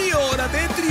priora dentro